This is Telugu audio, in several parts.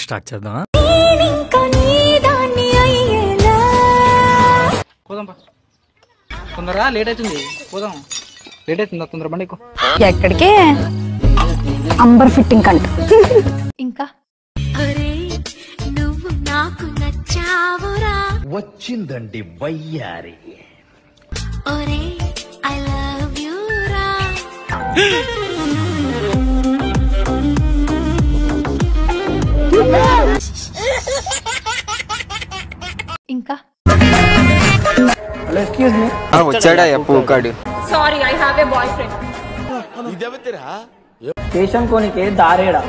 స్టార్ట్ చేద్దాం నేనింక నీదాన్ని అయ్యేలా. పోదాం పా. తొందరగా లేట్ అవుతుంది. పోదాం. లేట్ అవుతుంది? తొందర బండి ఎక్కు. ఎక్కడికి? అంబర్ ఫిట్టింగ్ కంట. ఇంకా? అరే నువ్వు నాకు నచ్చావురా. వచ్చిందండి వయ్యారి. ఒరే ఐ లవ్ యూ రా. ఇంకా? వచ్చాడా పూకాడు sorry I have a boyfriend station కోనికి దారేడా?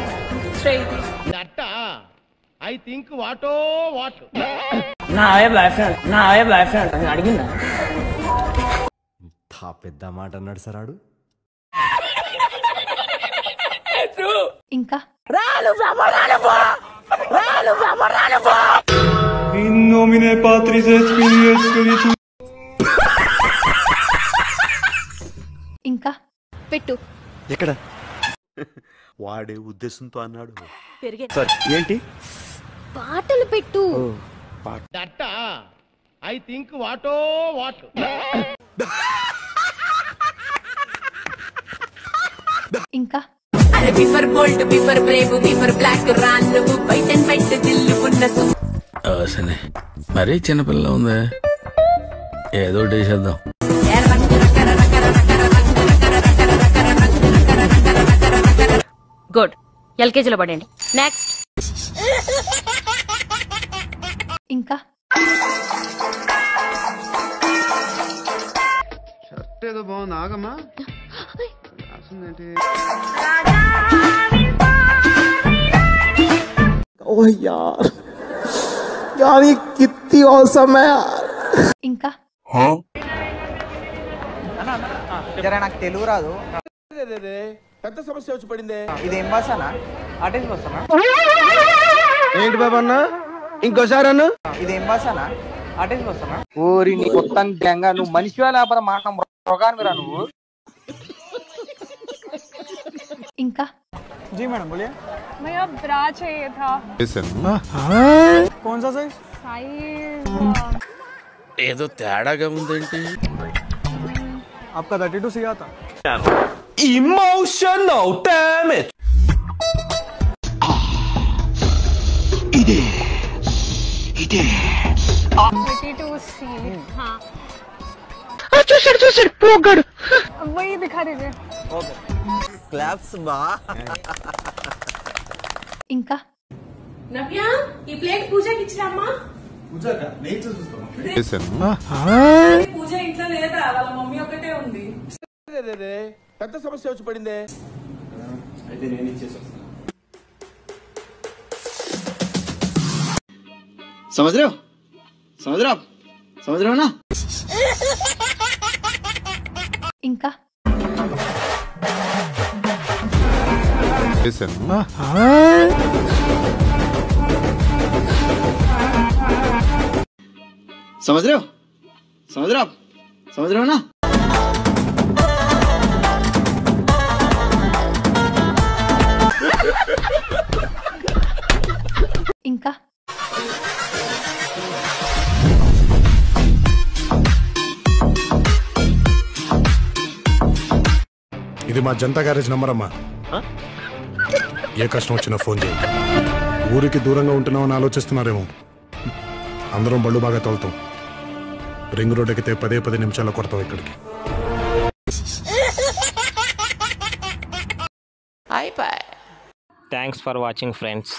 నా అవే బాయ్ ఫ్రెండ్ నా అవే బాయ్ ఫ్రెండ్ నేను అడిగిందా? పెద్ద మాట అన్నాడు సరాడు ఇంకా? ఇంకా? పెట్టు. ఎక్కడ? వాడే ఉద్దేశంతో అన్నాడు. ఏంటి? పాటలు పెట్టు. ఇంకా? బిఫర్ బోల్ట్ బిఫర్ బ్రేవ్ బిఫర్ బ్లాక్ రాన్ నువ్వు మరీ చిన్నపిల్ల ఉందే. ఏదో వేసేద్దాం గుడ్. ఎల్కేజీలో పడండి నెక్స్ట్ ఇంకా? ఏదో బాగుంది. ఆగమ్మా. రాసిందేంటి? ఇంకా జరా నాకు తెలుగు రాదు పెద్ద సమస్య వచ్చి పడిందే ఇది ఏం భాషనా అటెండ్ వస్తానా ఏంటి బాబా అన్న ఇంకోసారి అన్న ఇది ఏం భాషనా అటెండ్ వస్తానా ఓరి నీ కొత్త గ్యాంగా నువ్వు మనిషివా లేకపోతే మాట మృగానివిరా నువ్వు ఇంకా जी मैडम बोलिए भैया ब्रा चाहिए था कौन सा साइज साइज ఏదో తేడాగా ఉందేంటి आपका थर्टी टू सी आता emotional damage thirty two C हाँ చూసాడు చూసాడు పోగాడు वही दिखा दीजिए క్లాప్స్ బా ఇంకా నవ్య ఈ ప్లేట్ పూజకి ఇచ్చిరమ్మా పూజ ఇంట్లో లేదా వాళ్ళ మమ్మీ ఒకటే ఉంది పెద్ద సమస్య వచ్చి పడిందే समझ रहे हो समझ रहे हो आप समझ रहे हो ना ఇంకా समझ रहे हो समझ रहे చేశాను. సముద్రం సముద్రం సముద్రమేనా? ఇంకా? ఇది మా జనతా గ్యారేజ్ నంబర్ అమ్మా ఏ కష్టం వచ్చినా ఫోన్ చేయండి ఊరికి దూరంగా ఉంటున్నామని ఆలోచిస్తున్నారేమో. అందరం బళ్ళు బాగా తోలుతాం. రింగ్ రోడ్ ఎక్కితే పదే పది నిమిషాల్లో కొడతాం ఇక్కడికి. Thanks for watching friends